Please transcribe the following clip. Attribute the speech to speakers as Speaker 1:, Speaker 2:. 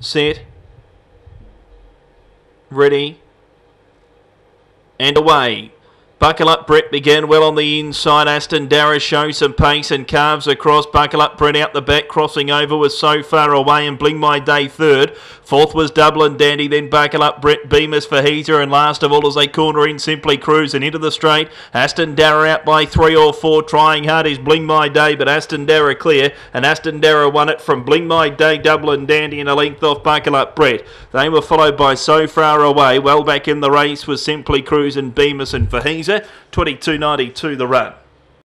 Speaker 1: set, ready, and away. Buckle up, Brett began well on the inside. Aston Darragh shows some pace and carves across. Buckle up, Brett out the back, crossing over was so far away and Bling My Day third. Fourth was Dublin Dandy, then Buckle up, Brett Bemis for Heater, and last of all as they corner in Simply Cruise and into the straight. Aston Darragh out by three or four, trying hard is Bling My Day, but Aston Darragh clear, and Aston Darragh won it from Bling My Day, Dublin Dandy, and a length off Buckle up, Brett. They were followed by So Far Away. Well back in the race was Simply Cruise and Bemis and Fahiza. 22.92 the run.